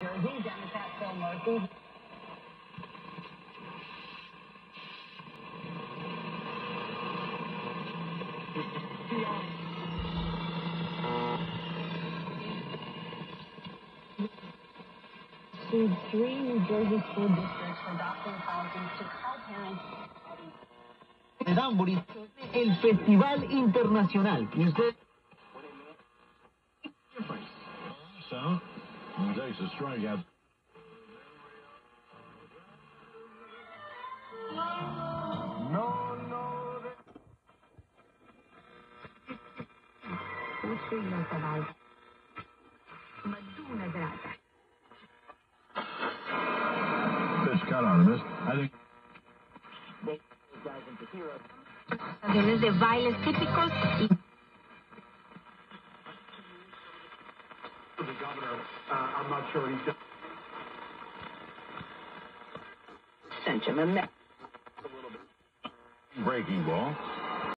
Democrat Murphy. El Festival Internacional. Y usted... he takes a strikeout. No, no. Cavallo. Maduna grata. Pitch cut on this. I think Canciones de bailes típicos y the governor. Uh, I'm not sure he's. sentiment. breaking ball.